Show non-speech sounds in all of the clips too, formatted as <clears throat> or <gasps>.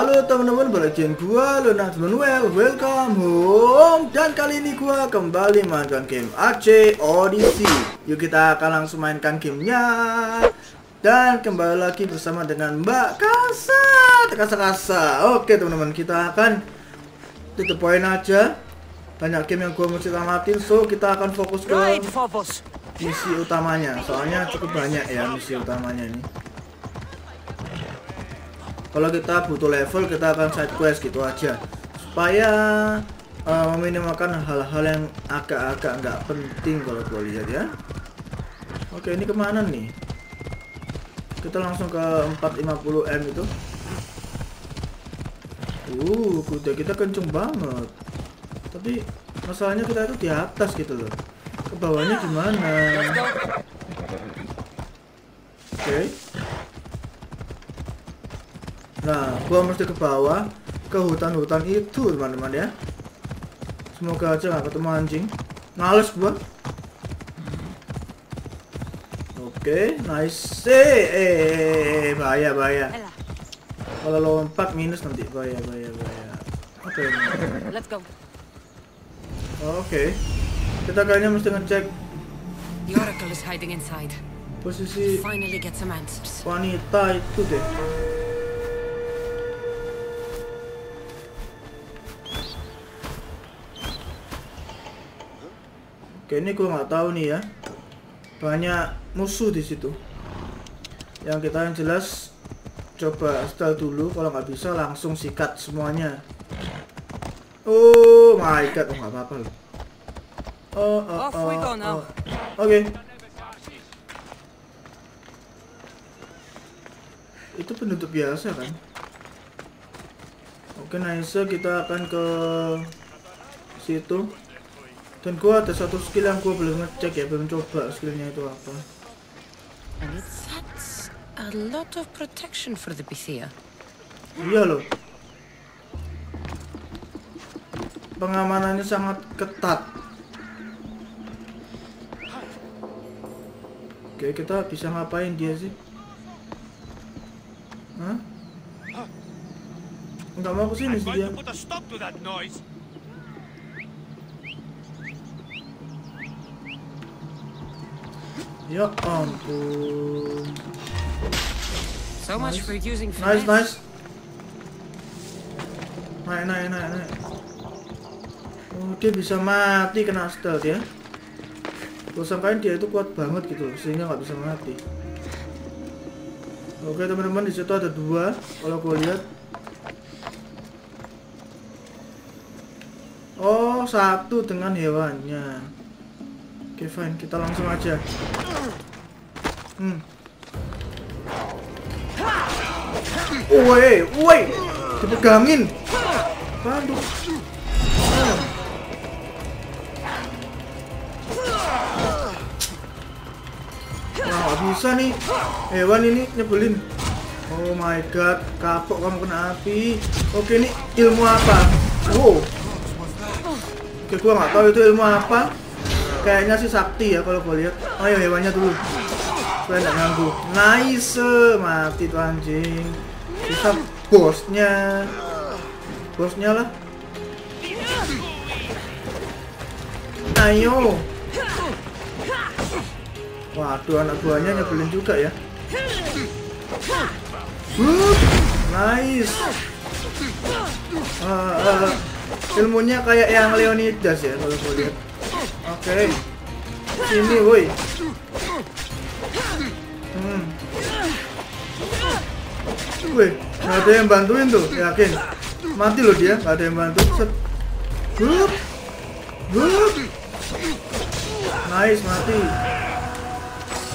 Halo teman-teman, balik gua Lunas Manuel, welcome home. Dan kali ini gua kembali mainkan game AC Odyssey. Yuk kita akan langsung mainkan gamenya. Dan kembali lagi bersama dengan Mbak Kasa. Kasa-kasa Oke teman-teman, kita akan tutup poin aja. Banyak game yang gua mesti tamatin So kita akan fokus ke misi utamanya. Soalnya cukup banyak ya misi utamanya ini kalau kita butuh level kita akan side quest gitu aja. Supaya uh, meminimalkan hal-hal yang agak-agak nggak penting kalau gue lihat ya. Oke ini ke mana nih? Kita langsung ke 450m itu. Uh kuda kita kenceng banget. Tapi masalahnya kita itu di atas gitu loh. Ke bawahnya gimana? Oke Nah, gua mesti ke bawah ke hutan-hutan itu, teman-teman ya. Semoga aja nggak ketemu anjing. Males gua. Oke, nice. Eh, eh, eh, bahaya, bahaya. Ella, Kalau lompat minus nanti bahaya, bahaya, bahaya. Oke. let's go. Oke. Kita kayaknya mesti ngecek The Oracle is hiding inside. posisi Finally get some answers. wanita itu deh. Oke, ini gua nggak tahu nih ya. Banyak musuh di situ. Yang kita yang jelas coba style dulu. Kalau nggak bisa langsung sikat semuanya. Oh my god, oh nggak apa-apa loh. Oh, oh, oh, oh. Oke. Itu penutup biasa kan? Oke, nice. Kita akan ke situ. Dan gua ada satu skill yang gua belum ngecek ya, belum coba skillnya itu apa. And sets a lot of protection for the Bithia. Iya loh. Pengamanannya sangat ketat. Oke, kita bisa ngapain dia sih? Hah? Enggak mau ke sini sih dia. to put a stop to that noise. Ya ampun. So much for using Nice, finesse. nice. Naik, naik, naik, naik. Oh, dia bisa mati kena stealth ya. Gue sangkain dia itu kuat banget gitu, sehingga nggak bisa mati. Oke teman-teman di situ ada dua, kalau gue lihat. Oh, satu dengan hewannya. Oke fine, kita langsung aja. Hmm. Woi, woi, dipegangin. Aduh. Wah, nggak bisa nih. Hewan ini nyebelin. Oh my god, kapok kamu kena api. Oke, ini ilmu apa? Wow. Oke, gua nggak tahu itu ilmu apa. Kayaknya sih sakti ya kalau gua lihat. Ayo hewannya dulu. Supaya nggak ganggu. Nice, mati tuh anjing. Bisa bosnya. Bosnya lah. Ayo. Waduh, anak buahnya nyebelin juga ya. Wuh, nice. Ah, ah, ilmunya kayak yang Leonidas ya kalau gue. Oke. Sini, woi. Hmm. Wih, nggak ada yang bantuin tuh, yakin. Mati loh dia, nggak ada yang bantu. Set. Hup. Hup. Nice, mati.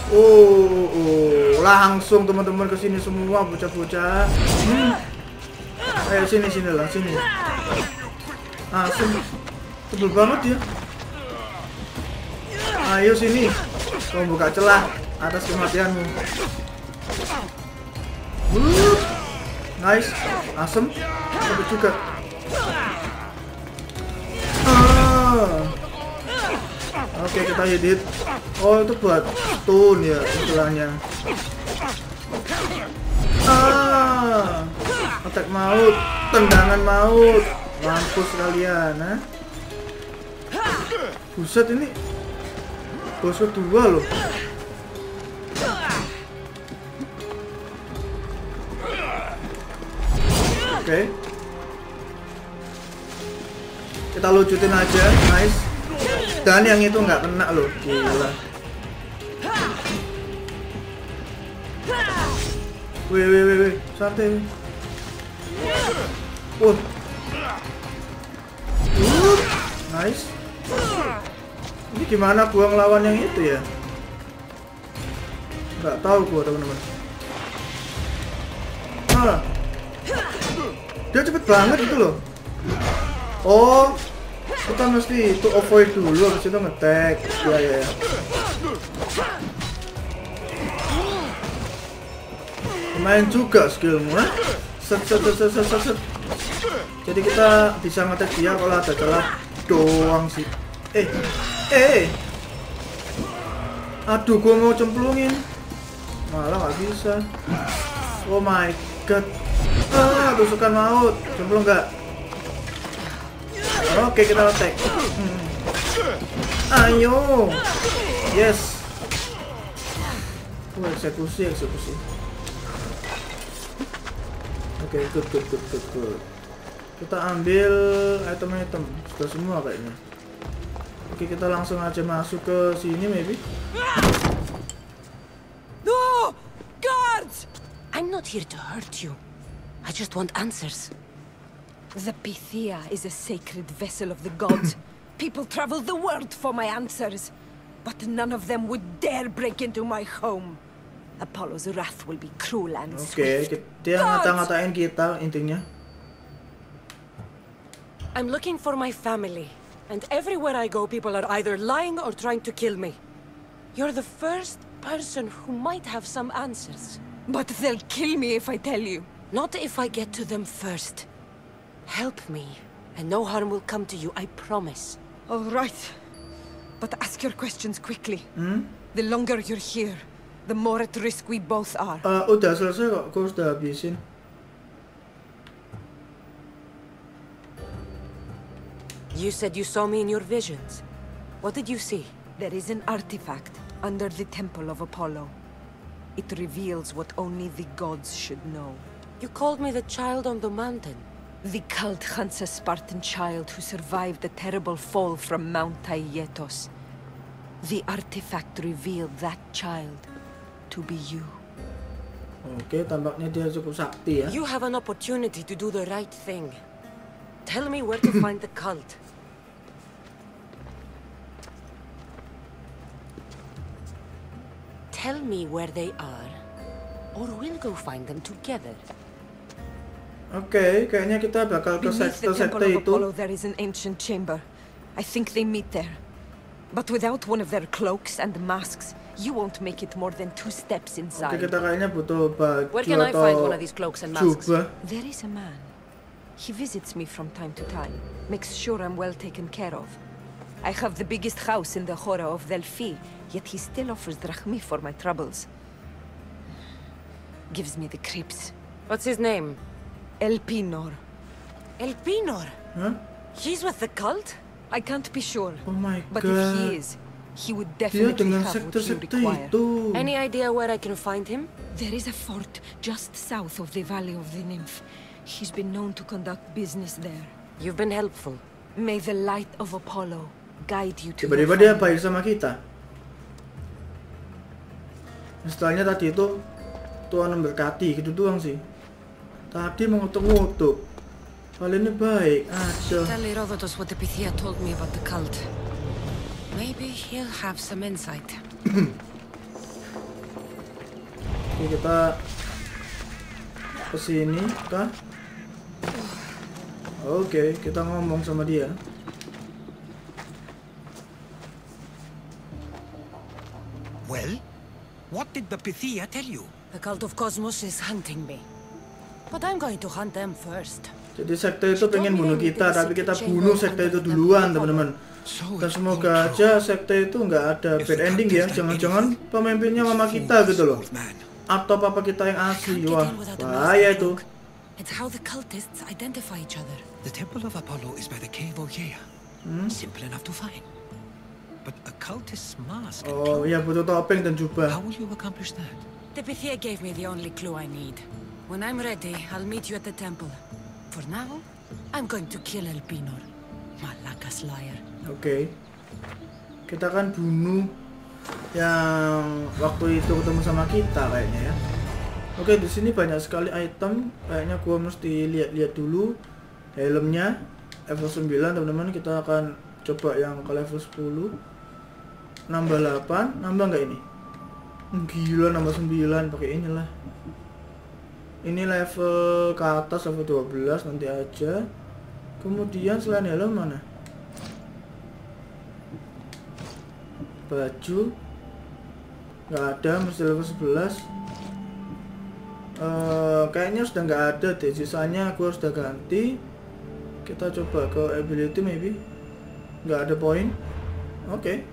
Oh, oh, langsung teman-teman ke sini semua bocah-bocah. Hmm. Ayo sini sini lah, sini. Langsung tebel banget dia. Ayo sini. Kau buka celah atas kematianmu. Wuh. Nice. Asem. Tapi juga. Ah. Oke kita hit. Oh itu buat stun ya istilahnya. Ah. attack maut tendangan maut mampus kalian nah buset ini bos kedua loh oke. Kita lucutin aja nice. Dan yang itu nggak kena loh gila. Wih, wih, wih, wih, santai. wih. Uh, nice. Gimana gua ngelawan yang itu ya? Nggak tahu gua teman-teman. Ah. Dia cepet banget itu loh. Oh, kita mesti itu avoid dulu, habis itu ngetek. Ya ya. ya. Juga skillmu, eh? Set set set set set. set. Jadi kita bisa ngetek dia kalau ada celah doang sih. Eh, eh. Aduh, gua mau cemplungin. Malah nggak bisa. Oh my god. Ah, tusukan maut. Cemplung nggak? Oke, kita attack. Hmm. Ayo. Yes. Oh, eksekusi, eksekusi. Oke, good, good, good, good, good. Kita ambil item-item sudah semua kayaknya. Oke, kita langsung aja masuk ke sini maybe. No! Guards! I'm not here to hurt you. I just want answers. The Pythia is a sacred vessel of the gods. <clears throat> People travel the world for my answers. But none of them would dare break into my home. Apollo's wrath will be cruel and Oke, swift. ki- dia ngata-ngatain kita intinya. I'm looking for my family. And everywhere I go, people are either lying or trying to kill me. You're the first person who might have some answers. But they'll kill me if I tell you. Not if I get to them first. Help me, and no harm will come to you, I promise. All right. But ask your questions quickly. Hmm? The longer you're here, the more at risk we both are. Eh, udah selesai kok, gue sudah You said you saw me in your visions. What did you see? There is an artifact under the Temple of Apollo. It reveals what only the gods should know. You called me the child on the mountain. The cult hunts a Spartan child who survived the terrible fall from Mount Taygetos. The artifact revealed that child to be you. Oke, tampaknya dia cukup sakti ya. You have an opportunity to do the right thing. Tell me where to find the cult. Tell me where they are, or we'll go find them together. Okay, kayaknya kita bakal ke Beneath the Temple sekte-sekte of itu. Apollo there is an ancient chamber. I think they meet there. But without one of their cloaks and masks, you won't make it more than two steps Oke, inside. kita kayaknya butuh baju Where can I atau find one of these cloaks and masks? jubah. There is a man. He visits me from time to time, makes sure I'm well taken care of. I have the biggest house in the Hora of Delphi, yet he still offers drachmi for my troubles. Gives me the creeps. What's his name? Elpinor. Elpinor. Hah? He's with the cult? I can't be sure, Oh my but god. if he is, he would definitely dengan have what you require. itu. Any idea where I can find him? There is a fort just south of the Valley of the Nymph. He's been known to conduct business there. You've been helpful. May the light of Apollo guide you to Tiba-tiba dia baik sama kita. Setelahnya tadi itu Tuhan memberkati gitu doang sih. Tadi mengutuk-ngutuk. Kali ini baik. Aduh. Tell Herodotus what the Pythia told me about the cult. Maybe he'll have some insight. Oke, kita ke sini kah? Oke, kita ngomong sama dia. Well, what did the Pythia tell you? The cult of Cosmos is hunting me. But I'm going to hunt them first. Jadi sekte itu pengen bunuh kita, tapi kita bunuh sekte itu duluan, teman-teman. Dan semoga aja sekte itu nggak ada bad ending ya. Jangan-jangan pemimpinnya mama kita gitu loh. Atau papa kita yang asli. Wah, bahaya itu. It's how the cultists identify each other. The Temple of Apollo is by the cave Ogea. Simple enough to find. But mask. Oh iya butuh topeng dan jubah. How will you accomplish that? The Pythia gave me the only clue I need. When I'm ready, I'll meet you at the temple. For now, I'm going to kill Elpinor. Malakas liar. Oke. Kita kan bunuh yang waktu itu ketemu sama kita kayaknya ya. Oke, di sini banyak sekali item. Kayaknya gua mesti lihat-lihat dulu helmnya level 9 teman-teman. Kita akan coba yang ke level 10. Nambah 8, nambah nggak ini? Gila nambah 9 pakai inilah. Ini level ke atas level 12 nanti aja. Kemudian selain helm mana? baju nggak ada mesti level 11 Eh, kayaknya sudah nggak ada deh sisanya aku sudah ganti kita coba ke ability maybe nggak ada poin oke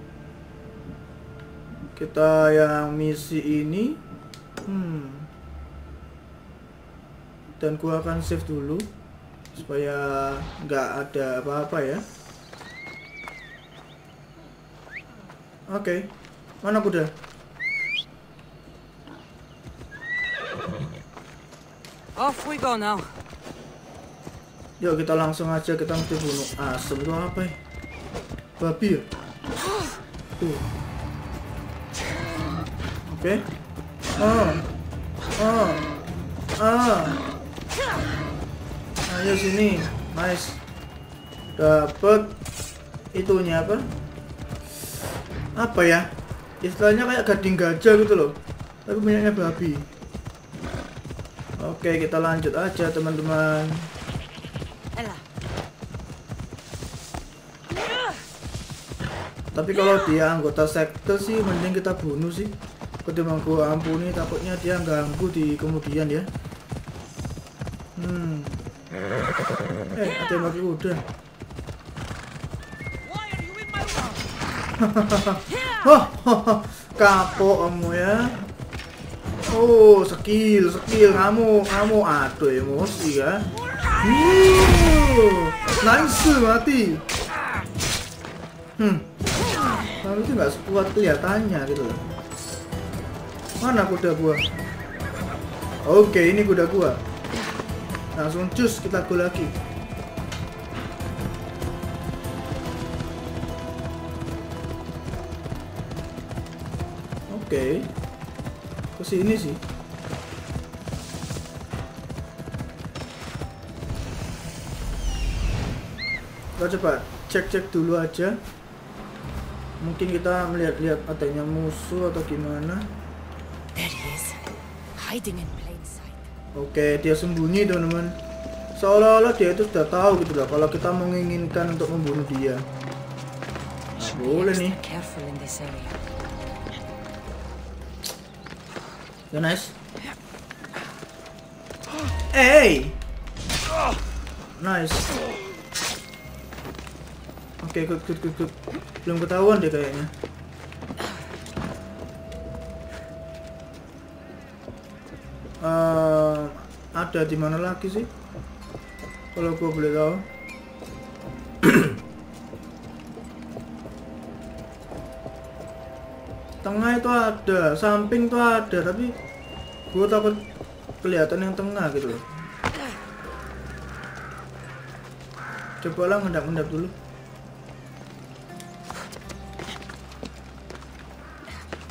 kita yang misi ini hmm dan gua akan save dulu supaya nggak ada apa-apa ya Oke. Mana kuda? Off we go now. Yuk kita langsung aja kita mesti bunuh asem itu apa ya? Babi ya? Tuh. Oke. Oh. Oh. Ah. Ayo sini. Nice. Dapat itunya apa? Apa ya? Istilahnya kayak gading gajah gitu loh. Tapi punyanya babi. Oke, kita lanjut aja teman-teman. Tapi kalau dia anggota sekte sih mending kita bunuh sih. Ketimbang gua ampuni takutnya dia ganggu di kemudian ya. Hmm. Eh, <laughs> ada yang pakai kuda. <laughs> Kapok kamu ya. Oh, skill, skill kamu, kamu aduh emosi ya. Uh, nice mati. Hmm. Lalu itu nggak sekuat kelihatannya gitu loh. Mana kuda gua? Oke, ini kuda gua. Langsung cus kita go lagi. Oke. Ke sini sih. Kita coba cek-cek dulu aja. Mungkin kita melihat-lihat adanya musuh atau gimana. Oke, dia sembunyi teman-teman. Seolah-olah dia itu sudah tahu gitu loh kalau kita menginginkan untuk membunuh dia. Nah, boleh nih. Ya nice. Hey. Nice. Oke, good, good, good, good. Belum ketahuan deh kayaknya. Eh, ada di mana lagi sih? Kalau gua boleh tahu. <clears throat> tengah itu ada, samping itu ada, tapi gue takut kelihatan yang tengah gitu. Coba lah ngendap-ngendap dulu.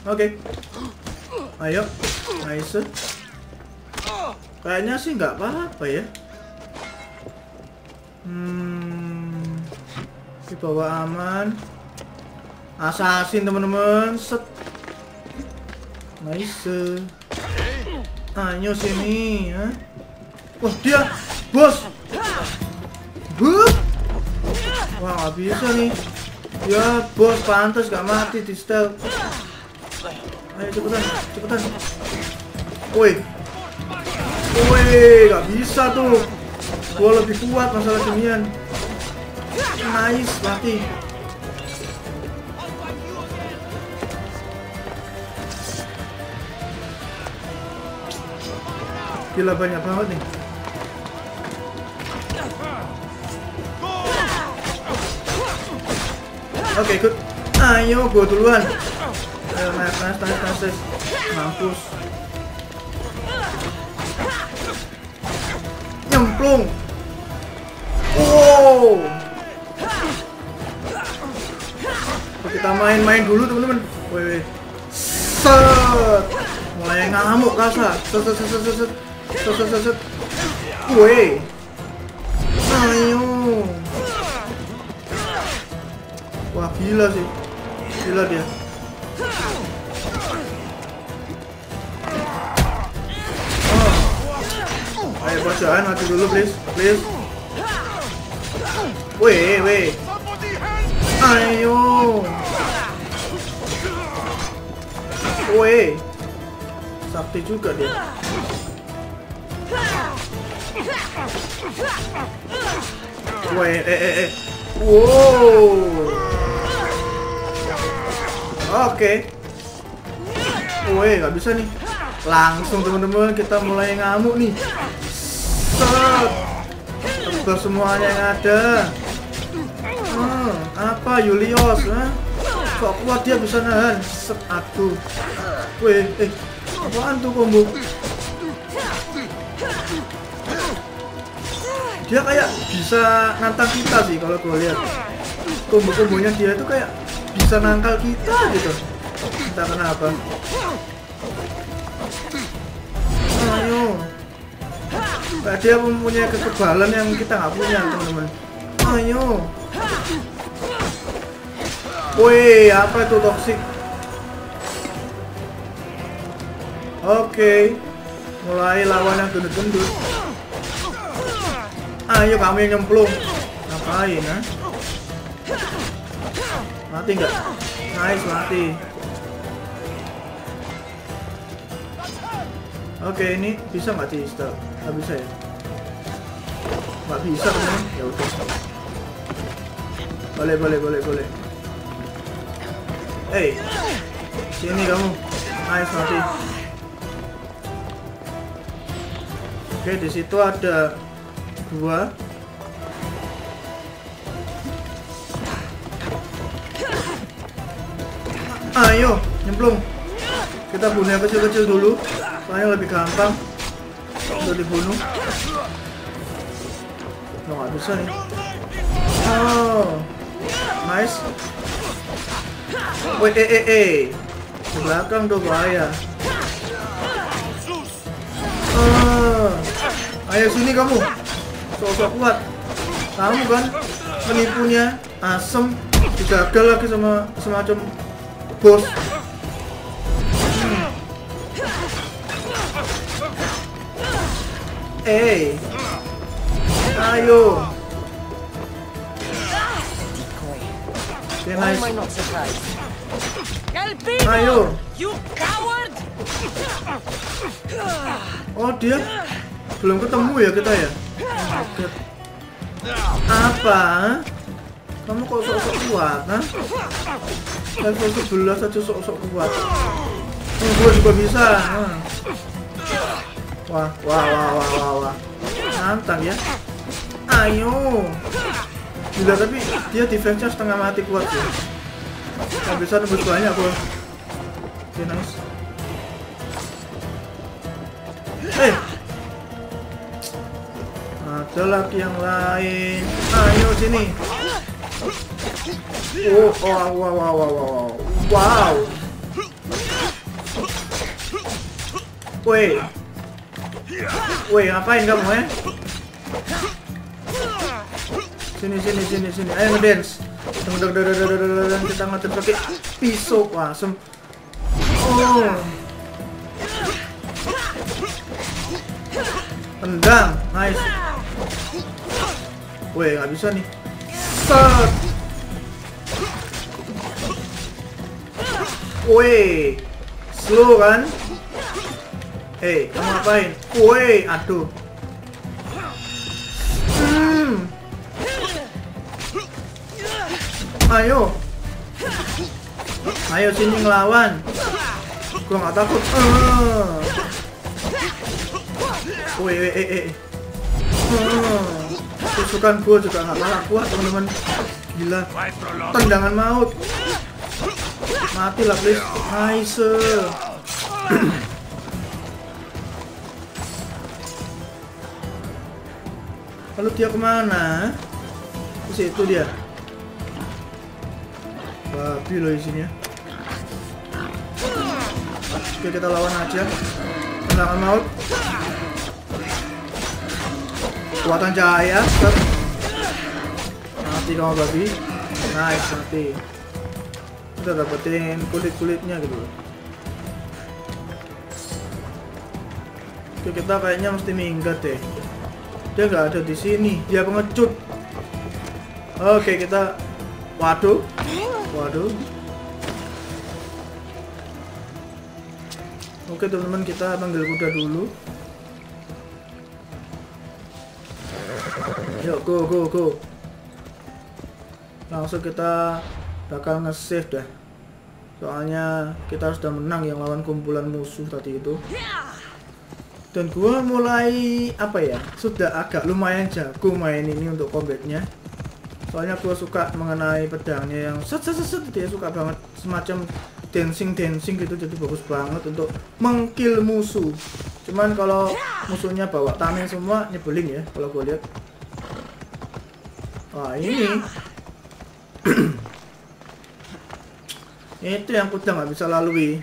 Oke. Ayo. Nice. Kayaknya sih nggak apa-apa ya. Hmm. Di bawah aman. Assassin teman-teman. Set. Nice. Ayo sini ya. Wah dia, bos. Wah nggak bisa nih. Ya bos pantas gak mati di stealth. Ayo cepetan, cepetan. Woi. Woi, nggak bisa tuh. Gua lebih kuat masalah kemian. Nice, mati. Gila banyak banget nih. Oke, okay, ikut. Ayo, gua duluan. Ayo, naik, naik, naik, naik. Mampus. Nyemplung. Wow. Kita main-main dulu, teman-teman. Set. Mulai ngamuk kasa. Set, set, set, set, set. Set, set, set, set. Ayo. Wah gila sih Gila dia Ayo bacaan mati dulu please Please. Weh weh. Ayo. Weh. Sakti juga dia. Weh eh eh eh. Wow. Oke. Woi, nggak bisa nih. Langsung teman-teman kita mulai ngamuk nih. Set. Tebal semuanya yang ada. Hmm, apa Julius? Huh? Kok kuat dia bisa nahan? Set, aduh. Weh, eh, apaan tuh combo? Dia kayak bisa nantang kita sih kalau gue lihat. Combo-kombonya dia itu kayak bisa nangkal kita gitu entah kenapa ayo Gak dia mempunyai kekebalan yang kita nggak punya teman-teman ayo Woi, apa itu toxic? Oke, mulai lawan yang gendut-gendut. Ayo kamu yang nyemplung. Ngapain, ha? Mati nggak? Nice, mati. Oke, ini bisa nggak di stop? Nggak bisa ya? Nggak bisa kan? Ya udah. Boleh, boleh, boleh, boleh. Hey, sini kamu. Nice, mati. Oke, di situ ada dua. Ayo, nyemplung. Kita bunuh yang kecil-kecil dulu, soalnya lebih gampang untuk dibunuh. Oh, nggak bisa nih. Oh, nice. Wait, eh, eh, eh. Di belakang tuh bahaya. Oh, ayo sini kamu. Sok-sok kuat. Kamu kan penipunya asem digagal lagi sama semacam bos eh ayo nice. Ayo. You coward! Oh dia belum ketemu ya kita ya? God. Apa? Kamu kok sok-sok kuat, ha? Level 11 aja sok-sok kuat. Oh, gue juga bisa. Nah. Wah, wah, wah, wah, wah, wah. Nantang ya. Ayo. Gila, tapi dia defense-nya setengah mati kuat sih. Gak bisa nembus banyak, bos. Oke, nice. Eh, ada lagi yang lain. Ayo sini. Oh, oh, wow, wow, wow, wow, wow. Wow. Woi. Woi, ngapain kamu, eh? Sini, sini, sini, sini. Ayo ngedance. Deng, deng, deng, deng, deng. Kita ngedance pakai pisau. Sem. Oh. Tendang. Nice. Woi, nggak bisa nih. Set. Woi, slow kan? Hei, kamu ngapain? Woi, aduh. Hmm. Ayo. Ayo sini ngelawan. Gua nggak takut. Uh. Woi, eh, eh, eh. Tusukan gua juga nggak kalah kuat, teman-teman. gila tendangan maut mati lah please nice <clears throat> lalu dia ke mana? Ke situ dia. Babi loh isinya. Oke kita lawan aja. Tendangan maut. Kekuatan cahaya set. mati kamu babi. Nice mati. Kita dapetin kulit kulitnya gitu oke kita kayaknya mesti minggat deh dia nggak ada di sini. Dia pengecut. Oke kita waduh. Waduh. Oke teman-teman kita panggil kuda dulu. Yuk go go go. Langsung kita bakal nge-save dah soalnya kita sudah menang yang lawan kumpulan musuh tadi itu dan gua mulai apa ya sudah agak lumayan jago main ini untuk combatnya. Soalnya gua suka mengenai pedangnya yang set set set, dia suka banget semacam dancing dancing gitu jadi bagus banget untuk mengkill musuh. Cuman kalau musuhnya bawa tameng semua nyebelin ya kalau gua lihat. Wah ini. <clears throat> Itu yang kuda nggak bisa lalui.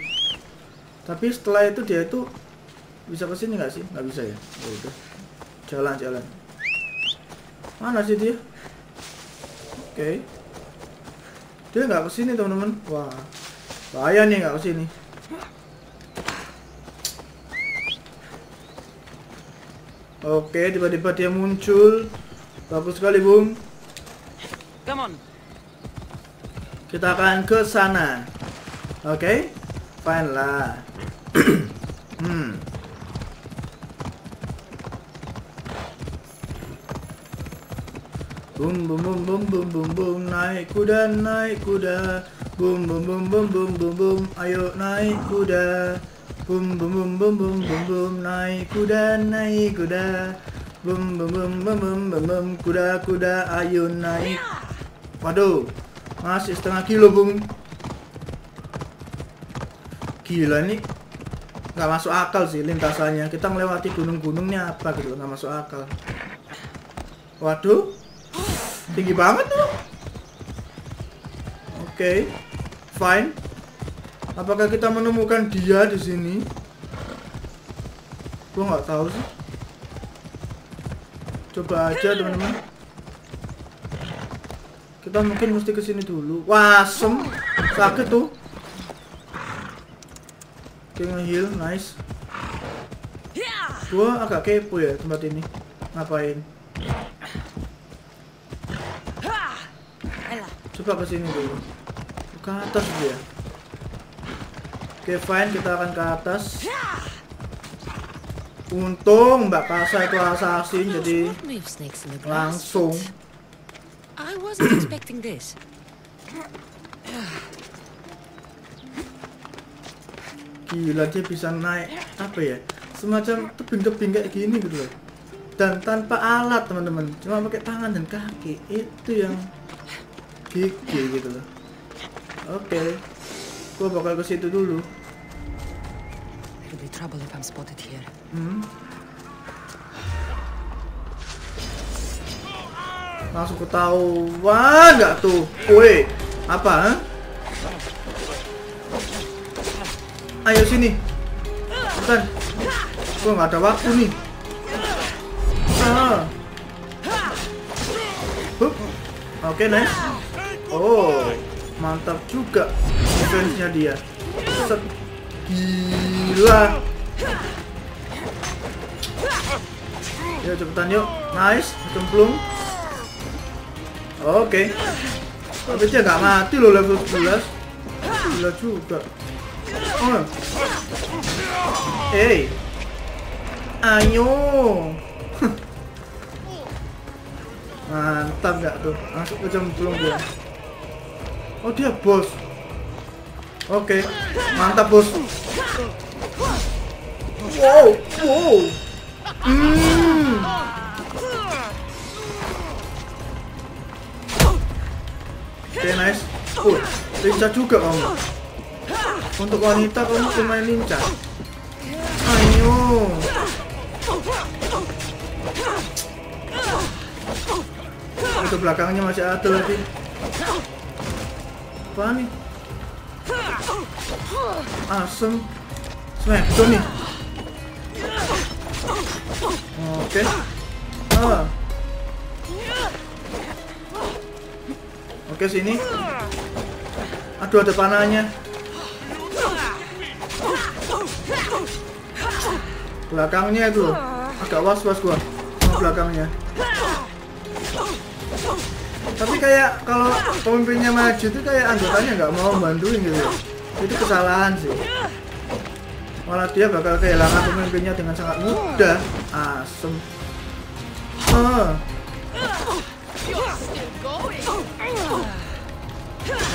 Tapi setelah itu dia itu bisa ke sini nggak sih? Nggak bisa ya? Ya udah. Jalan jalan. Mana sih dia? Oke. Dia nggak ke sini teman-teman. Wah. Bahaya nih nggak ke sini. Oke tiba-tiba dia muncul. Bagus sekali bung. Come on. kita akan ke sana. Oke. Fine lah. <clears throat> Hmm Bum bum bum bum bum bum bum naik kuda naik kuda bum bum bum bum bum bum bum ayo naik kuda bum bum bum bum bum bum bum naik kuda naik kuda bum bum bum bum bum bum bum kuda kuda ayo naik waduh masih setengah kilo bung gila nih nggak masuk akal sih lintasannya kita melewati gunung-gunungnya apa gitu nggak masuk akal waduh tinggi banget tuh oke fine. Apakah kita menemukan dia di sini? Gua nggak tahu sih. Coba aja teman-teman. Kita mungkin mesti ke sini dulu. Wah asem sakit tuh. Oke heal nice. Gua agak kepo ya tempat ini. Ngapain coba ke sini dulu. Ke atas dia. Oke fine kita akan ke atas. Untung mbak Kasa itu assassin jadi langsung. I wasn't expecting this. gila dia bisa naik apa ya? Semacam tebing-tebing kayak gini gitu loh. Dan tanpa alat teman-teman. Cuma pakai tangan dan kaki. Itu yang gigi gitu loh oke gua bakal ke situ dulu It'll be trouble if I'm spotted here. hmm. langsung ketahuan nggak tuh kue apa ha? ayo sini bukan gua nggak ada waktu nih ah. Oke nice oh mantap juga defense-nya dia. Set. gila. Ya cepetan yuk. Nice cemplung oke. Tapi dia nggak mati loh level 11 gila juga. Oh. hey. Ayo <laughs> mantap nggak tuh? Masuk ke cemplung dia oh dia bos oke mantap bos wow wow hmm. Oke, nice. Oh, lincah juga kamu. Untuk wanita kamu lumayan lincah. Ayo. Itu belakangnya masih ada lagi. Apa nih? Asem. Smackdown nih. Oke. Ah. Oke sini. Aduh ada panahnya. Belakangnya itu agak was-was gua sama belakangnya. Tapi kayak kalau pemimpinnya maju itu kayak anggotanya nggak mau bantuin gitu. Itu kesalahan sih. Malah dia bakal kehilangan pemimpinnya dengan sangat mudah. Asem. Ah.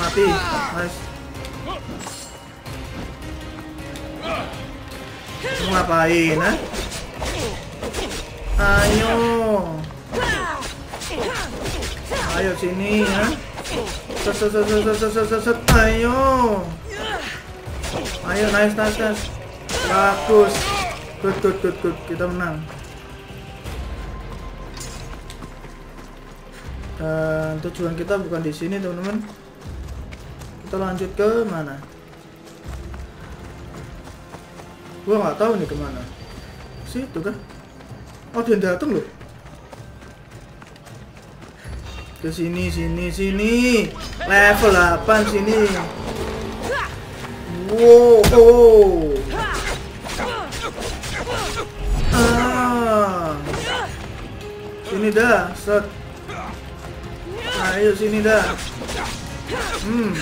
Mati. Nice. Ngapain, ha? Ayo. Ayo sini, ya. Set, set, set, set, set, set. Ayo. Ayo, nice, nice, nice. Bagus. Good, good, good, good. Kita menang. Dan tujuan kita bukan di sini, teman-teman. Kita lanjut ke mana? Gua nggak tahu nih ke mana. Situ kan? Oh dia datang loh. Ke sini, sini, sini. Level 8 sini. Wow, oh. Ah. Sini dah, set. Ayo sini dah. Hmm.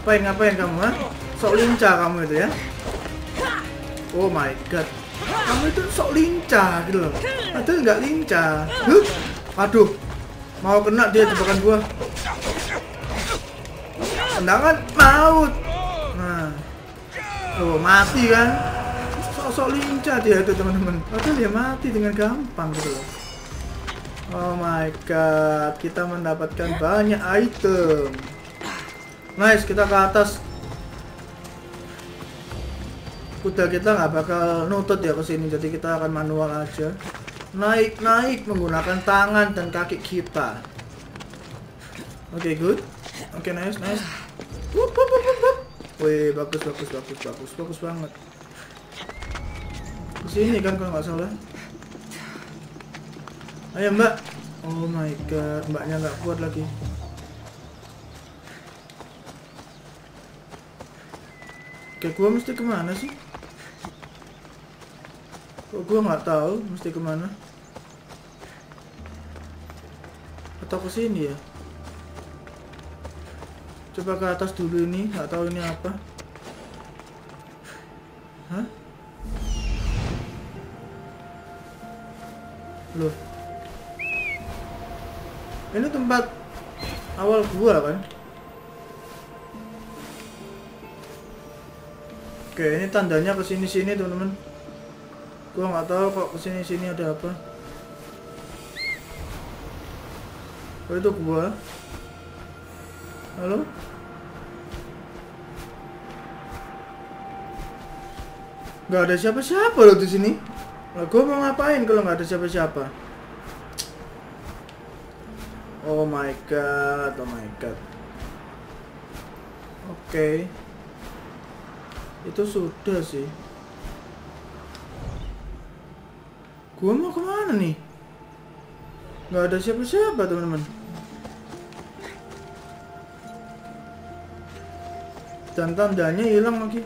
Ngapain ngapain kamu, ha? Sok lincah kamu itu ya. Oh my god. Kamu itu sok lincah gitu loh. Atau nggak lincah. Huh? Aduh. Mau kena dia jebakan gua. Tendangan maut. Nah. Tuh, mati kan? Sok-sok lincah dia itu teman-teman. Padahal dia mati dengan gampang gitu loh. Oh my god, kita mendapatkan banyak item. Nice, kita ke atas. Kuda kita nggak bakal nutut ya ke sini, jadi kita akan manual aja. Naik, naik menggunakan tangan dan kaki kita. Oke, good. Oke, nice, nice. Wup, wup, wup, wup. Wih, bagus, bagus, bagus, bagus, bagus banget. Ke sini kan kalau nggak salah. Ayo mbak. Oh my god, mbaknya nggak kuat lagi. Oke, gua mesti ke mana sih? Kok gua nggak tahu mesti ke mana? Atau ke sini ya? Coba ke atas dulu ini, nggak tahu ini apa. Hah? Loh. Ini tempat awal gua kan? Oke, ini tandanya ke sini-sini, teman-teman. Gua nggak tahu kok ke sini-sini ada apa. Oh, itu gua. Halo? Gak ada siapa-siapa loh di sini. Lah gua mau ngapain kalau nggak ada siapa-siapa? Oh my god, oh my god. Oke. Itu sudah sih. Gua mau ke mana nih? Gak ada siapa-siapa teman-teman. Dan tandanya hilang lagi.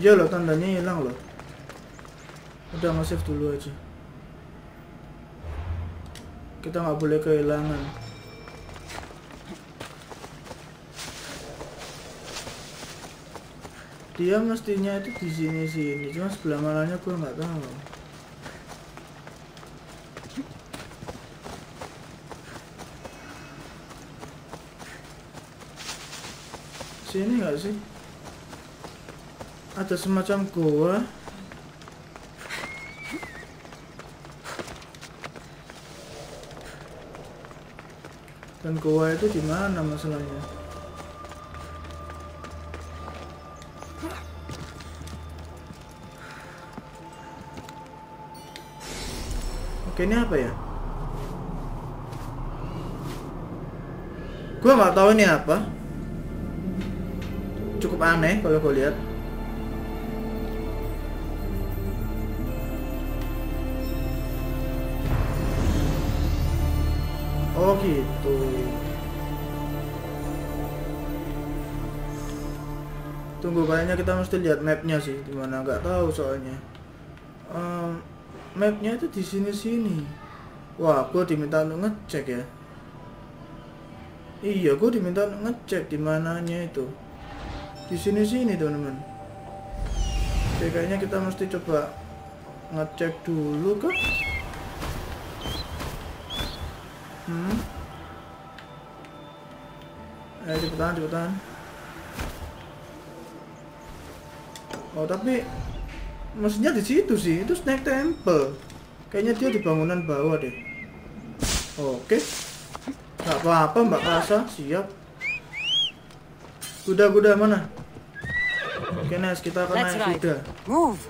Iya loh tandanya hilang loh. Udah nge-save dulu aja. Kita nggak boleh kehilangan. Dia mestinya itu di sini sini, cuma sebelah mananya gue nggak tahu. Sini nggak sih? ada semacam goa dan goa itu di mana masalahnya oke ini apa ya gua nggak tahu ini apa cukup aneh kalau gue lihat Oh gitu. Tunggu kayaknya kita mesti lihat mapnya sih, di mana nggak tahu soalnya. Mapnya itu di sini sini. Wah, gue diminta untuk ngecek ya. Iya, gue diminta untuk ngecek di mananya itu. Di sini sini teman-teman. Kayaknya kita mesti coba ngecek dulu kan. Hmm. Ayo cepetan, cepetan. Oh, tapi mestinya di situ sih. Itu Snake Temple. Kayaknya dia di bangunan bawah deh. Oke. Gak apa-apa, Mbak Kasa. Siap. Kuda-kuda mana? Oke, Nes, kita akan Let's naik kuda. Move.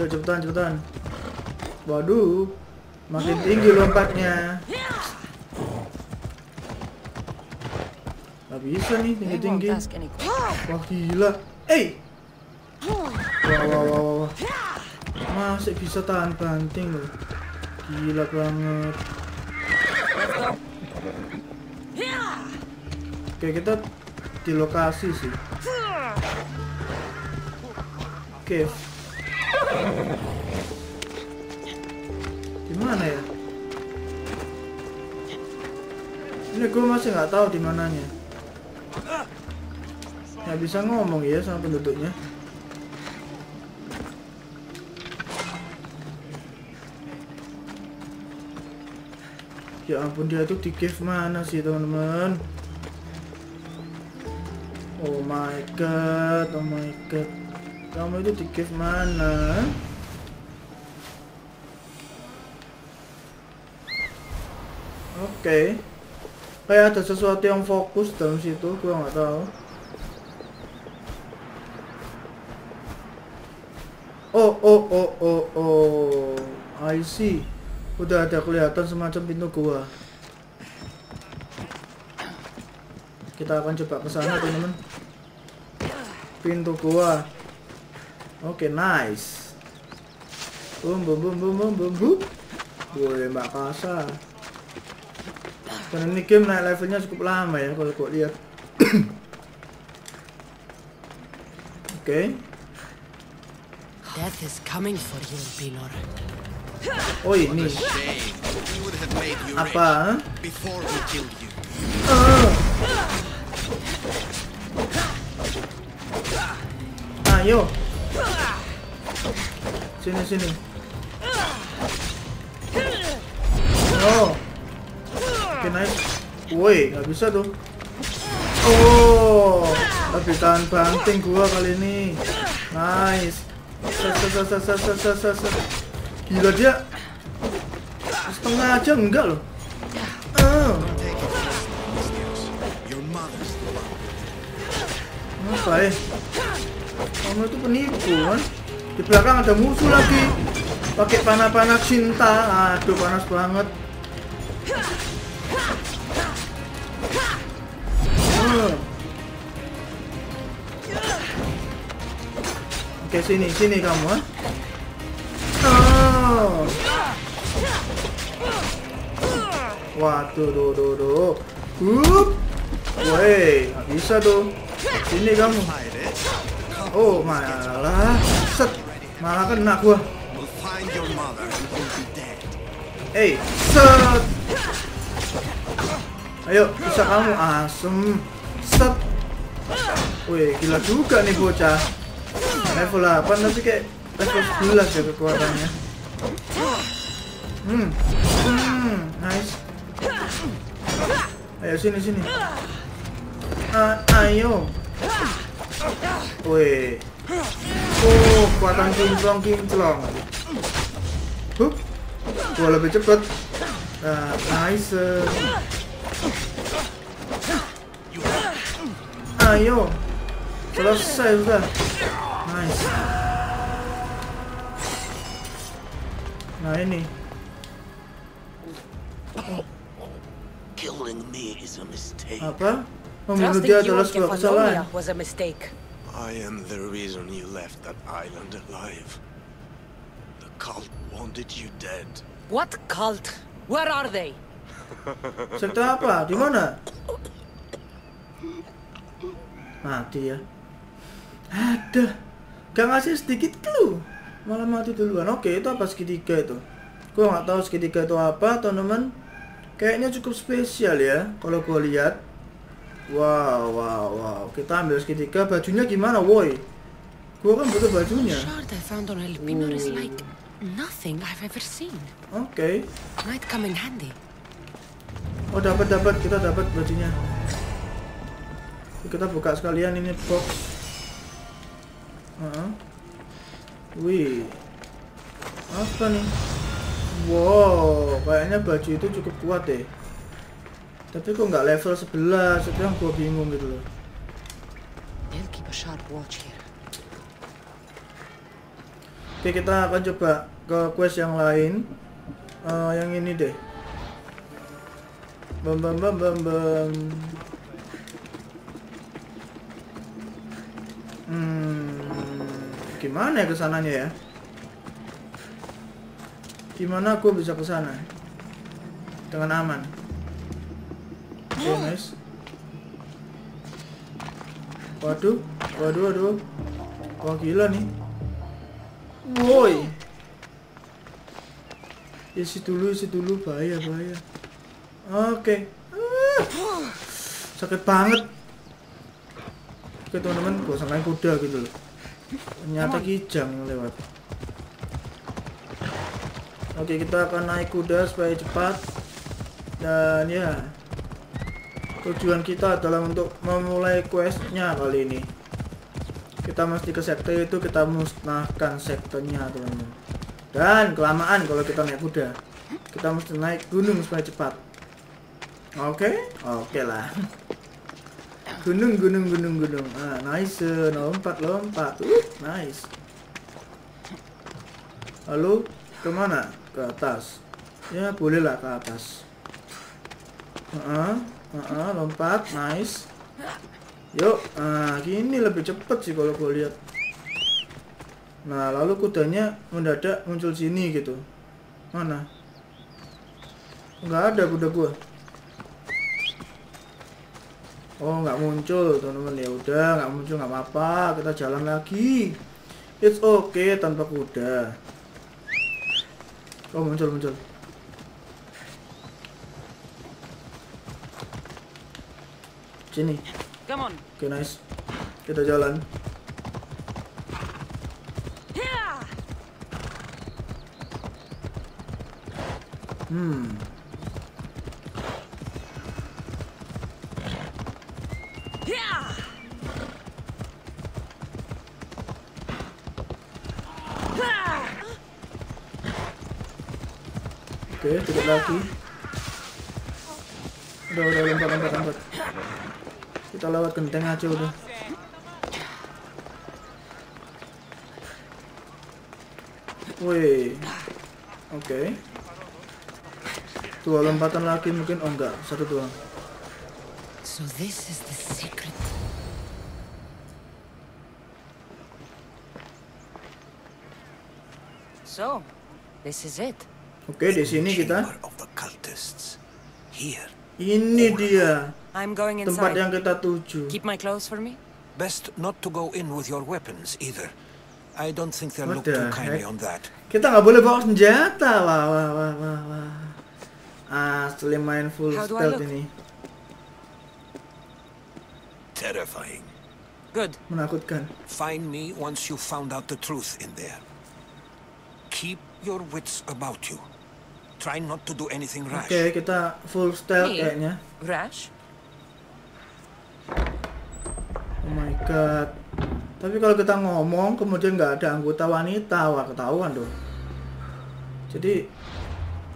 Yuk, cepetan, cepetan. Waduh, makin tinggi lompatnya. Gak bisa nih tinggi-tinggi. Wah gila. Eh. Wah, wah, wah. Masih bisa tahan banting loh. Gila banget. Oke, kita di lokasi sih. Oke. Di mana ya? Ini gue masih nggak tahu di mananya. Nggak bisa ngomong ya sama penduduknya. Ya ampun dia tuh di cave mana sih teman-teman? Oh my god, oh my god. Kamu itu di cave mana? Oke. Kayak ada sesuatu yang fokus dalam situ, gua nggak tahu. Oh, oh, oh, oh, oh. I see. Udah ada kelihatan semacam pintu gua. Kita akan coba ke sana, teman-teman. Pintu gua. Oke, nice. Bum bum bum bum bum bum bum. Boleh Mbak Kasa. Dan ini game naik levelnya cukup lama ya kalau kau lihat. Oke. Death is coming for you. Oh ini apa? rich before we killed you. Ayo. Sini sini. Oh. Oke nice. Woi, nggak bisa tuh. Oh, lebih tahan banting gua kali ini. Nice. Gila dia. Setengah aja enggak loh. Oh. One. Apa ya? Kamu itu penipu kan? Di belakang ada musuh lagi. Pakai panah-panah cinta. Aduh panas banget. Oh. Oke sini sini kamu ah. Waduh, duh, duh, duh. Hup. Woi, bisa tuh. Sini kamu. Oh, malah set. Malah kena gua. Eh, set. Ayo, bisa kamu asem. Set. Wih, gila juga nih bocah. Level 8 tapi kayak level 11 ya kekuatannya. Hmm. Hmm, nice. Ayo sini sini. Ah, ayo. Wih, Oh, kekuatan kinclong kinclong. Hup. Gua lebih cepet. Nah, nice. Ayo. Selesai sudah. Nice. Nah ini. Killing me is a mistake. Apa? Membunuh Trusting dia you adalah sebuah kesalahan. Was a mistake. I am the reason you left that island alive. The cult wanted you dead. What cult? Where are they? <laughs> Sekte apa? Di mana? Mati ya. Ada. Gak ngasih sedikit clue. Malah mati duluan. Oke, itu apa segitiga itu? Gue nggak tahu segitiga itu apa, teman-teman. Kayaknya cukup spesial ya, kalau gue lihat. Wow, wow, wow. Kita ambil segitiga. Bajunya gimana, woi? Gue kan butuh bajunya. Oke. Handy. Oh dapat dapat kita dapat bajunya. Kita buka sekalian ini box. Heeh. Wih. Apa nih? Wow, kayaknya baju itu cukup kuat deh. Tapi kok nggak level 11, itu yang gua bingung gitu loh. Oke, kita akan coba ke quest yang lain. Eh, yang ini deh. Bam bam bam bam bam. Hmm, gimana ya ke sananya ya? Gimana aku bisa ke sana dengan aman? Oke, nice. Waduh, waduh, waduh. Wah gila nih. Woi. Isi dulu, isi dulu, bahaya, bahaya. Oke. Ah. Sakit banget. Oke teman-teman, gua sangkain kuda gitu loh. Ternyata kijang lewat. Oke, kita akan naik kuda supaya cepat. Dan ya, tujuan kita adalah untuk memulai questnya kali ini. Kita mesti ke sekte itu kita musnahkan sektenya teman-teman. Dan kelamaan kalau kita naik kuda. Kita mesti naik gunung supaya cepat. Oke, oke lah. Gunung, gunung, gunung, gunung. Ah, nice. Lompat, lompat. Uh, nice. Lalu ke mana? Ke atas. Ya bolehlah ke atas. Heeh, heeh, lompat, nice. Yuk, nah gini lebih cepet sih kalau gue lihat. Nah, lalu kudanya mendadak muncul sini gitu. Mana? Nggak ada kuda gua. Oh, nggak muncul, teman-teman. Ya udah, nggak muncul nggak apa-apa. Kita jalan lagi. It's okay tanpa kuda. Oh, muncul, muncul. Sini. Come on. Oke, nice. Kita jalan. Hmm. Oke, sedikit lagi. Udah, udah, lompat, lompat, lompat. Kita lewat genteng aja udah. Wih. Oke. Dua lompatan lagi mungkin. Oh enggak, satu doang. So this is the secret. So, this is it. Oke, di sini kita. Ini dia tempat yang kita tuju. Keep my clothes for me. Best not to go in with your weapons either. I don't think they'll look too kindly on that. Kita nggak boleh bawa senjata. Wah, wah, wah, wah, wah. Asli main full stealth ini. Terrifying. Good. Menakutkan. Find me once you've found out the truth in there. Keep your wits about you. Try not to do anything rash. Oke, kita full stealth Me? kayaknya. Rash? Oh my god. Tapi kalau kita ngomong kemudian nggak ada anggota wanita, wah ketahuan dong. Jadi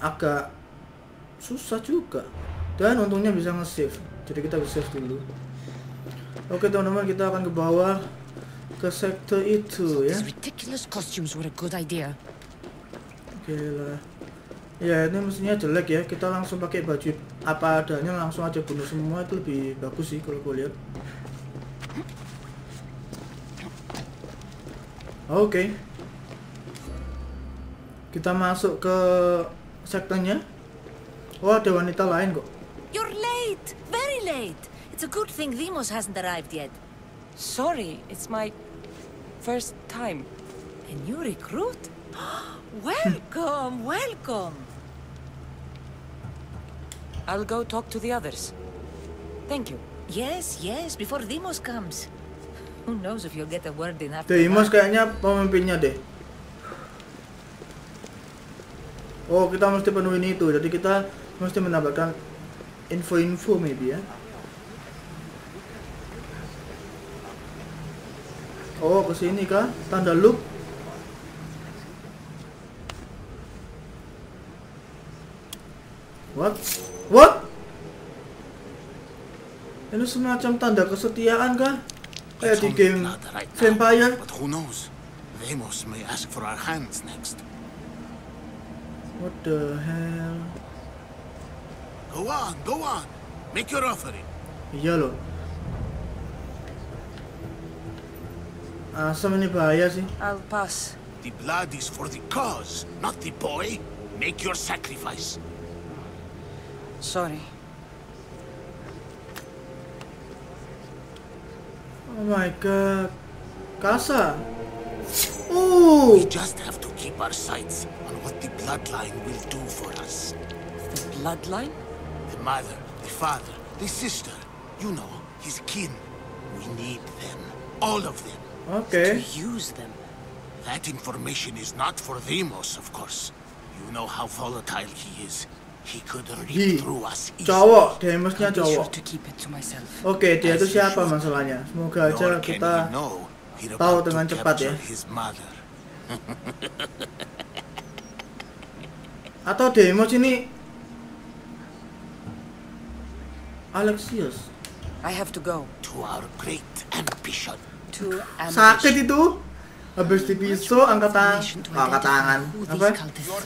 agak susah juga. Dan untungnya bisa nge-save. Jadi kita bisa save dulu. Oke teman-teman kita akan ke bawah ke sektor itu ya. These ridiculous costumes were a good idea. Oke lah. Ya ini mestinya jelek ya. Kita langsung pakai baju apa adanya langsung aja bunuh semua itu lebih bagus sih kalau gue lihat. Oke. Kita masuk ke sektornya. Wah, ada wanita lain kok. You're late! Very late! It's a good thing Demos hasn't arrived yet. Sorry, it's my first time. A new recruit? <gasps> welcome, welcome! I'll go talk to the others. Thank you. Yes, yes, before Demos comes. Who knows if you'll get a word in after Deimos that. kayaknya pemimpinnya deh. Oh, kita mesti penuhin itu. Jadi kita mesti mendapatkan info-info maybe ya. Oh, ke sini kah? Tanda loop. What? What? Ini semacam tanda kesetiaan kah? Kayak di game right now, Vampire. But who knows? Vemos may ask for our hands next. What the hell? Go on, go on. Make your offering. Iya loh. Asam ini bahaya sih. I'll pass. The blood is for the cause, not the boy. Make your sacrifice. Sorry. Oh my god. Kasa. Ooh. We just have to keep our sights on what the bloodline will do for us. The bloodline? The mother, the father, the sister. You know, his kin. We need them. All of them. Okay. To Use them. That information is not for Demos, of course. You know how volatile he is. He could Hi. read through us easily. Cowok. Sure cowok. Oke, dia itu siapa masalahnya? Semoga aja kita tahu dengan cepat ya. atau Demos ini Alexius. I have to go. To our great ambition. To Sakit itu. Habis dipisau angkat tangan. Angkat tangan. Apa?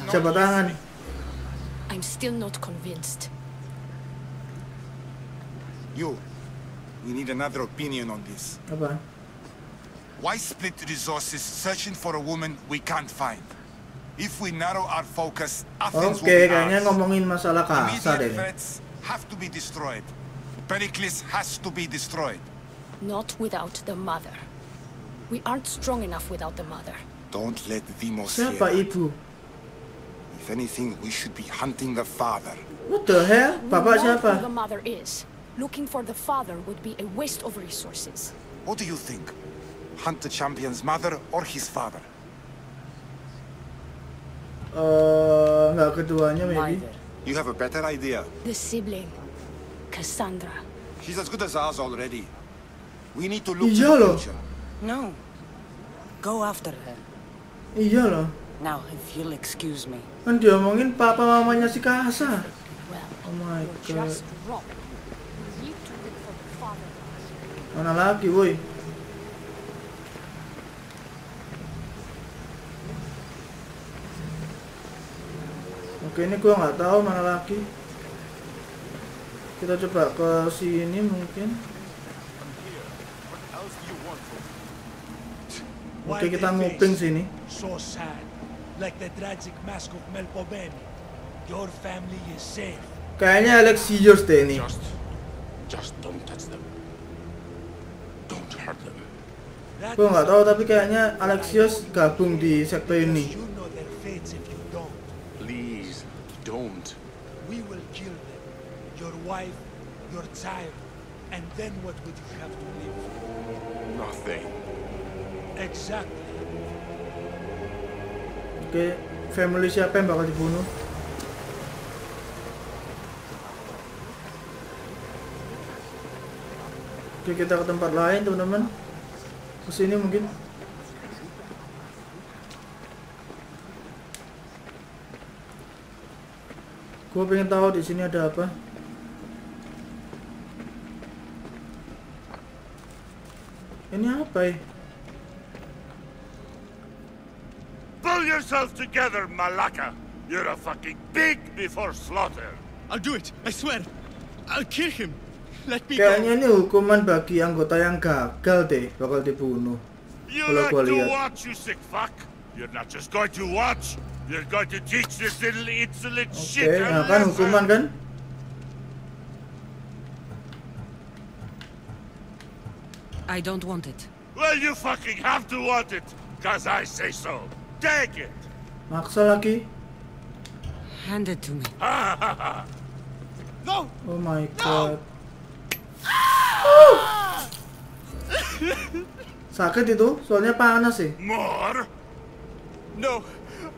Jabat tangan. I'm still not convinced. You, we need another opinion on this. Apa? Why split resources searching for a woman we can't find? If we narrow our focus, Athens Oke, will be kayaknya ours. ngomongin masalah kasa deh. Immediate threats have to be destroyed. Pericles has to be destroyed. Not without the mother. We aren't strong enough without the mother. Don't let Demos Siapa hear. ibu? If anything, we should be hunting the father. What the hell? We Bapak know siapa? who the mother is. Looking for the father would be a waste of resources. What do you think? Hunt the champion's mother or his father? Eh, nggak keduanya maybe. You have a better idea. The sibling, Cassandra. She's as good as ours already. We need to look to the future. No. Go after her. Iya loh. Now, if you'll excuse me. Kan diomongin papa mamanya si Kasa. Oh my god. Mana lagi, woi? Oke, ini gua nggak tahu mana lagi. Kita coba ke sini mungkin. Oke, kita nguping sini. So sad. Like the tragic mask of Melpomene. Your family is safe. Kayaknya Alexios deh ini. Just, just don't touch them. Don't hurt them. That Gua is nggak tahu tapi kayaknya Alexios gabung di sektor because ini. You know their fates if you don't. Please, don't. We will kill them. Your wife, your child. And then what would you have to live? Nothing. Exactly. Oke, family siapa yang bakal dibunuh? Oke, kita ke tempat lain, teman-teman. Ke sini mungkin. Gue pengen tahu di sini ada apa. Ini apa ya? Pull yourself together, Malaka. You're a fucking pig before slaughter. I'll do it. I swear. I'll kill him. Let me Kayaknya ini hukuman bagi anggota yang gagal deh, bakal dibunuh. You Kalau like to watch, you sick fuck? You're not just going to watch. You're going to teach this little insolent Oke, shit a nah kan hukuman kan? I don't want it. Well, you fucking have to want it, cause I say so. Take it. Maksa lagi. Hand it to me. No! Oh my god. Sakit itu, soalnya panas sih. More? No!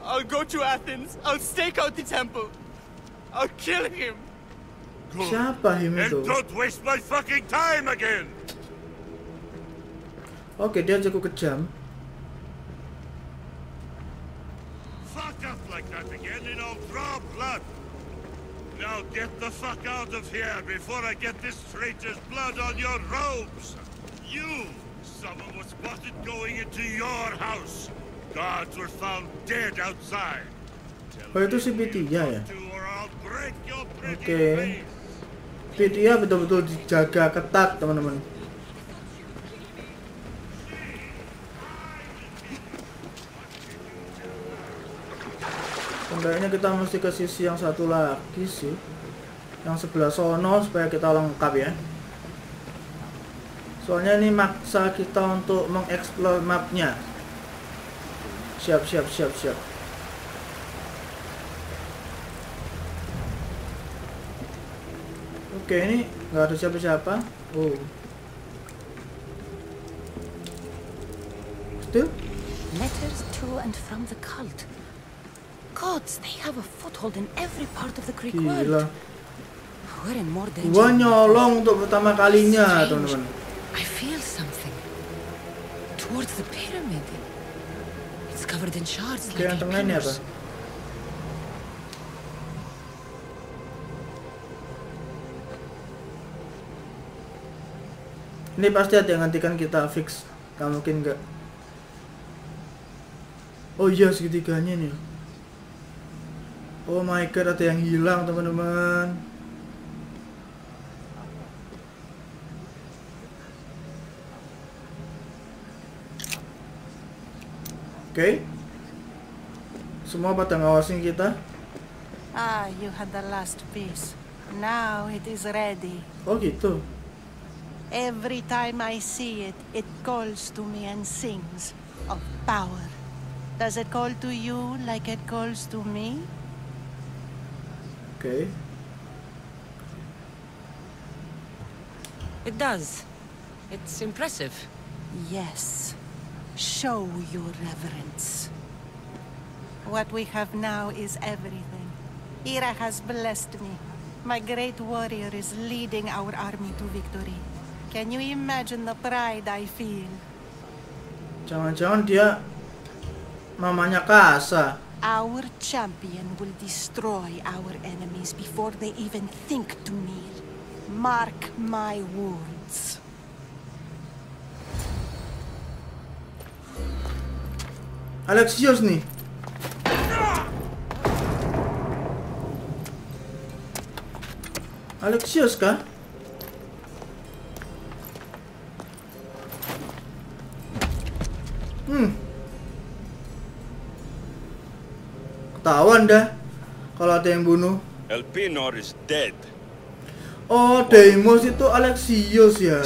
I'll go to Athens. I'll stake out the temple. I'll kill him. Good. Siapa him And itu? don't waste my fucking time again. Oke, dia cukup kejam. Fuck up like that again and I'll draw blood. Now get the fuck out of here before I get this traitor's blood on your robes. You! Someone was spotted going into your house. Guards were found dead outside. Oh itu si Pitia ya? Oke. face. Pitia betul-betul dijaga ketat teman-teman. Kayaknya kita mesti ke sisi yang satu lagi sih. Yang sebelah sono supaya kita lengkap ya. Soalnya ini maksa kita untuk mengeksplor mapnya. Siap, siap, siap, siap. Oke, ini nggak ada siapa-siapa. Oh. Still? Letters to and from the cult. Gods, they have a foothold in every part of the Greek Gila. world. We're in more danger. Gua nyolong untuk pertama kalinya, teman-teman. I feel something. Towards the pyramid. It's covered in shards like yang tengah ini apa? Ini pasti ada yang ngantikan kita fix. Gak mungkin nggak. Oh iya segitiganya nih. Oh my god ada yang hilang teman-teman. Oke. Semua pada ngawasin kita. Ah, you had the last piece. Now it is ready. Oh gitu. Every time I see it, it calls to me and sings of power. Does it call to you like it calls to me? Oke. It does. It's impressive. Yes. Show your reverence. What we have now is everything. Ira has blessed me. My great warrior is leading our army to victory. Can you imagine the pride I feel? Jangan-jangan dia mamanya Kasa. Our champion will destroy our enemies before they even think to kneel. Mark my words. Alexios nih. Alexios kah? Hmm. Ketahuan dah kalau ada yang bunuh. Elpinor is dead. Oh, Deimos itu Alexios ya.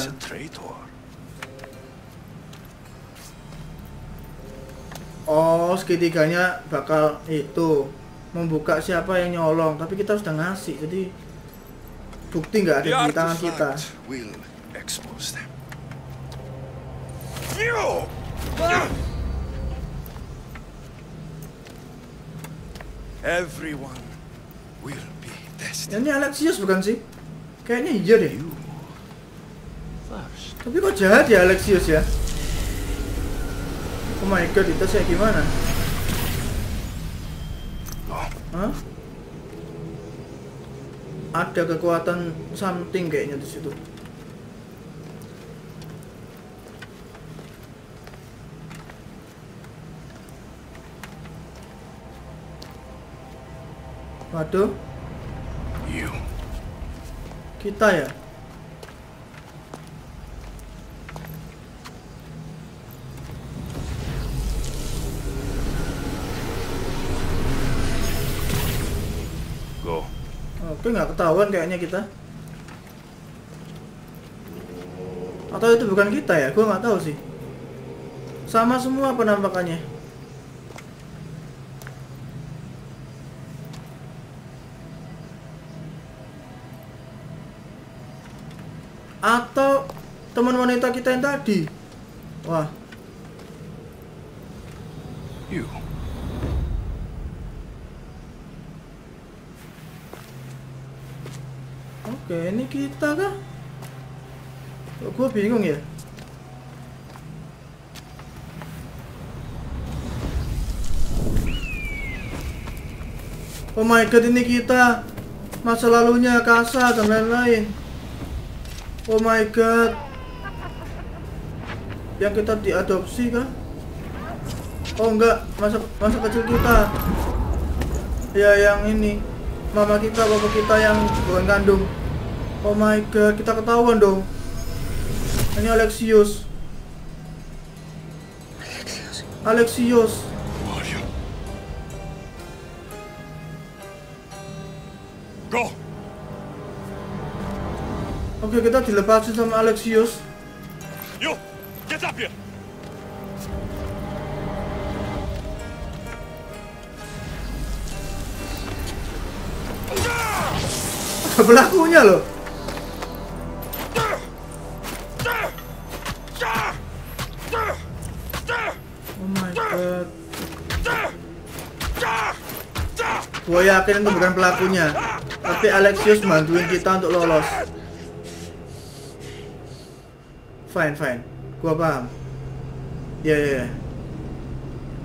Oh, segitiganya bakal itu membuka siapa yang nyolong, tapi kita sudah ngasih, jadi bukti nggak ada di tangan kita. artifact will expose them. Everyone will be tested. Ini Alexios bukan sih? Kayaknya iya deh. Tapi kok jahat ya Alexios ya? Oh my god, itu saya gimana? Hah? Ada kekuatan something kayaknya di situ. Waduh. You. Kita ya? Go. Oke, nggak ketahuan kayaknya kita. Atau itu bukan kita ya? Gua nggak tahu sih. Sama semua penampakannya. Atau teman wanita kita yang tadi. Wah, You. oke ini kita kah? Kok gua bingung ya? Oh my god ini kita masa lalunya Kasa dan lain-lain. Oh my god. Yang kita diadopsi kah? Oh enggak, masa masa kecil kita. Ya yang ini. Mama kita, bapak kita yang bukan kandung. Oh my god, kita ketahuan dong. Ini Alexius. Alexius. Go. Oke, kita dilepasin sama Alexius. Up here. Ada pelakunya loh. Oh my god. Gua yakin itu bukan pelakunya. Tapi Alexius bantuin kita untuk lolos. Fine, fine. Gua paham. Ya, ya, ya.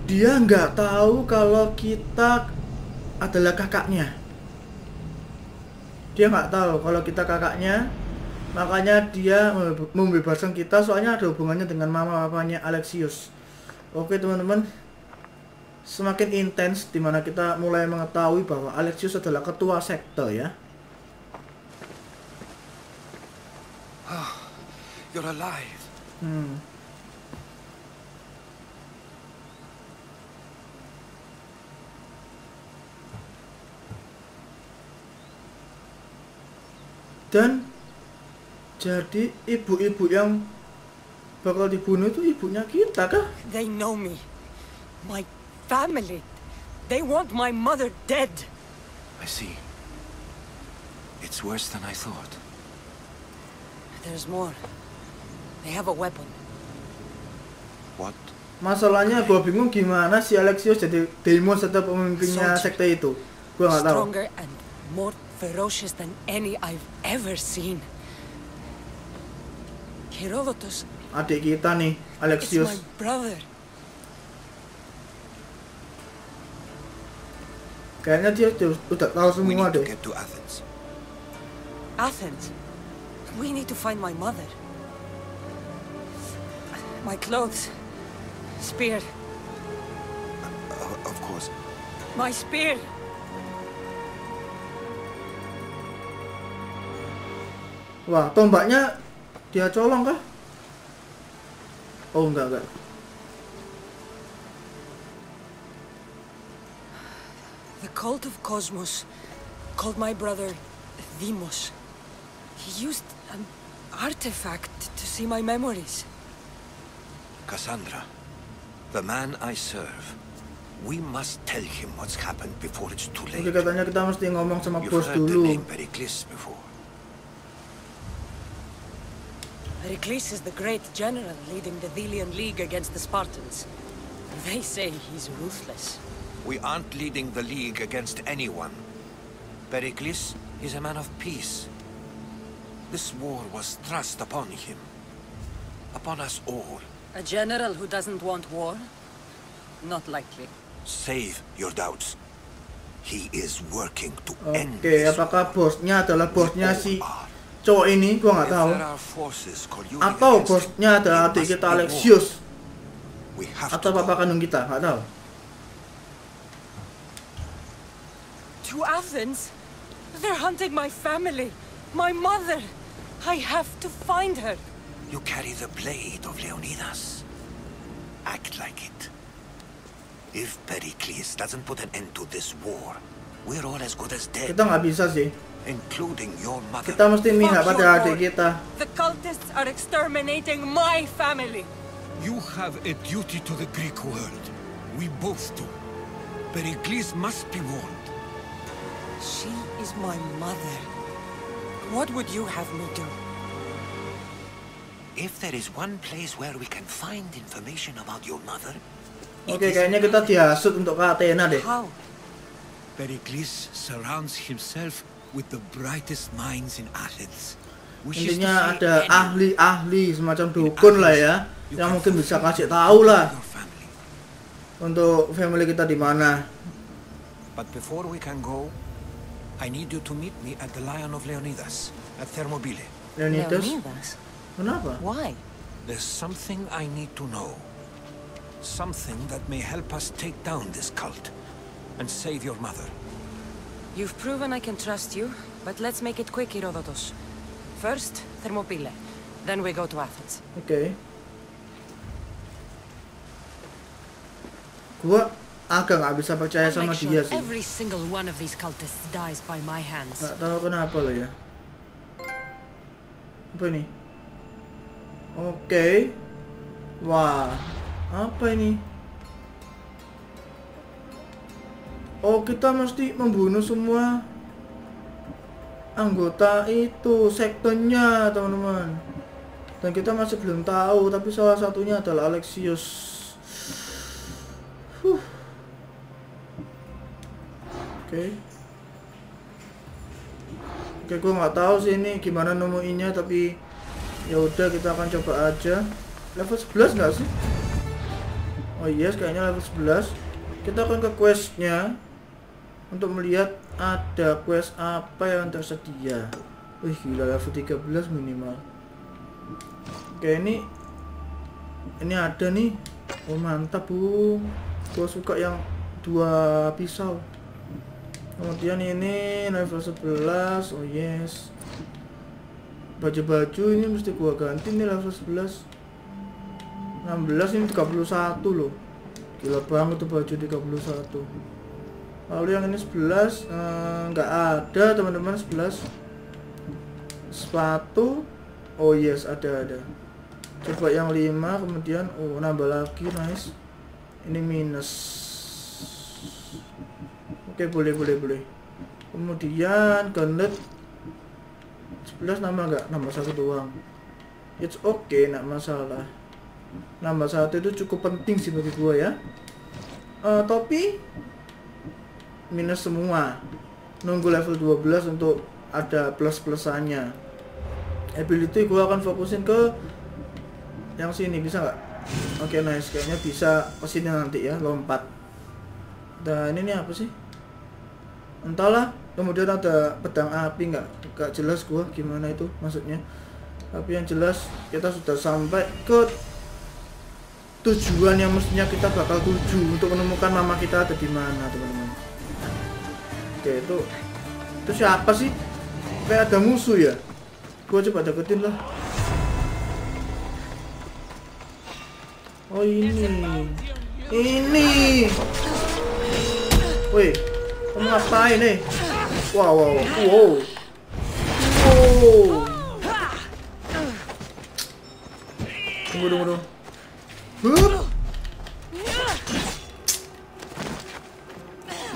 Dia nggak tahu kalau kita adalah kakaknya. Dia nggak tahu kalau kita kakaknya. Makanya dia membe- membebaskan kita soalnya ada hubungannya dengan mama papanya Alexius. Oke, teman-teman. Semakin intens di mana kita mulai mengetahui bahwa Alexius adalah ketua sekte ya. You're alive. Hmm. Dan jadi ibu-ibu yang bakal dibunuh itu ibunya kita kah? They know me. My family. They want my mother dead. I see. It's worse than I thought. There's more. They have a weapon. What? Masalahnya gua bingung gimana si Alexius jadi demon serta pemimpinnya sekte itu. Gua nggak tahu. Stronger and more ferocious than any I've ever seen. Herodotus, Adik kita nih, it's my brother. Kayaknya dia udah, tahu We semua need to deh. get to Athens. Athens. We need to find my mother. My clothes. Spear. Uh, of course. My spear. Wah, tombaknya dia colong kah? Oh, enggak, enggak. The cult of Cosmos called my brother Deimos. He used an artifact to see my memories. Cassandra, the man I serve. We must tell him what's happened before it's too late. Oke, katanya kita mesti ngomong sama You've bos heard the name Pericles before. Pericles is the great general leading the Delian League against the Spartans. They say he's ruthless. We aren't leading the League against anyone. Pericles is a man of peace. This war was thrust upon him. Upon us all. A general who doesn't want war? Not likely. Save your doubts. He is working to Oke, end apakah bosnya adalah bosnya si cowok ini? Gua nggak tahu. there are forces colluding Atau bosnya adalah adik kita Alexius. warned. We have Atau to papa kandung kita, nggak tahu. To Athens? They're hunting my family. My mother. I have to find her. You carry the blade of Leonidas. Act like it. If Pericles doesn't put an end to this war, we're all as good as dead, Kita nggak bisa sih. including your mother. Kita mesti mihak Fuck pada adik kita. The cultists are exterminating my family. You have a duty to the Greek world. We both do. Pericles must be warned. She is my mother. What would you have me do? If there is one place where we can find information about your mother, Oke, kayaknya kita dihasut untuk ke Athena deh. How? Pericles surrounds himself with the brightest minds in Athens. Intinya ada ahli-ahli semacam dukun lah ya, yang mungkin bisa kasih tahu lah untuk family kita di mana. But before we can go, I need you to meet me at the Lion of Leonidas at Thermopylae. Leonidas? Leonidas? Kenapa? Why? There's something I need to know. Something that may help us take down this cult and save your mother. You've proven I can trust you, but let's make it quick, Herodotus. First, Thermopylae. Then we go to Athens. Okay. Gua agak nggak bisa percaya I'll sama make dia sure sih. every single one of these cultists dies by my hands. Nggak tahu kenapa loh ya. Apa ini? Oke. Wah, apa ini? Oh, kita mesti membunuh semua anggota itu, sektornya, teman-teman. Dan kita masih belum tahu, tapi salah satunya adalah Alexius. Huh. Oke. Oke, gue nggak tahu sih ini gimana nemuinnya, tapi ya udah kita akan coba aja. Level 11 nggak sih? Oh yes, kayaknya level 11. Kita akan ke questnya untuk melihat ada quest apa yang tersedia. Wih gila level 13 minimal. Oke ini ini ada nih. Oh mantap bu. Gua suka yang dua pisau. Kemudian ini level 11. Oh yes. Baju-baju ini mesti gua ganti nih level 11. 16 ini 31 loh. Gila banget tuh baju 31 lalu yang ini 11 eh, nggak ada teman-teman 11 sepatu oh yes ada ada. Coba yang 5 kemudian oh nambah lagi nice. Ini minus. Oke boleh boleh boleh. Kemudian gauntlet 11 nambah nggak? Nambah satu doang. It's okay nggak masalah. Nambah satu itu cukup penting sih bagi gua ya. Eh, topi? Minus semua. Nunggu level 12 untuk ada plus-plusannya. Ability gua akan fokusin ke yang sini bisa nggak? Oke nice. Kayaknya bisa ke sini nanti ya lompat. Dan ini apa sih? Entahlah kemudian ada pedang api nggak nggak jelas gua gimana itu maksudnya. Tapi yang jelas kita sudah sampai ke tujuan yang mestinya kita bakal tuju untuk menemukan mama kita ada di mana teman-teman. Oke itu itu siapa sih? Kayak ada musuh ya? Gua coba deketin lah. Oh ini. Ini. Woi kamu ngapain nih wow wow wow wow. Tunggu tunggu tunggu.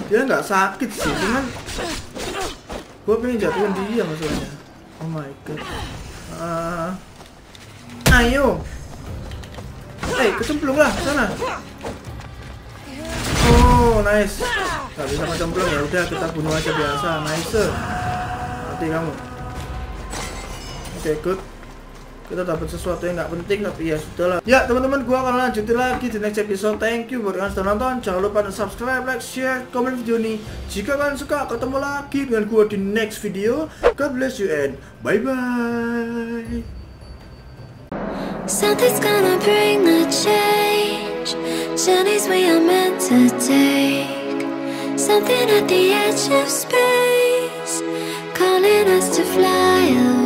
Dia nggak sakit sih cuman gue pengen jatuhin dia maksudnya. Oh my god. Ah. ayo. Eh kecemplung lah sana oh nice. Nggak bisa kecemplung ya. Udah kita bunuh aja biasa. Nice mati kamu. Oke good. Kita dapat sesuatu yang nggak penting tapi ya sudahlah ya teman-teman gua akan lanjutin lagi di next episode. Thank you buat kalian sudah nonton. Jangan lupa untuk subscribe like share komen video ini. Jika kalian suka ketemu lagi dengan gua di next video. God bless you and bye bye Something's gonna bring the change. Journeys we are meant to take. Something at the edge of space, calling us to fly.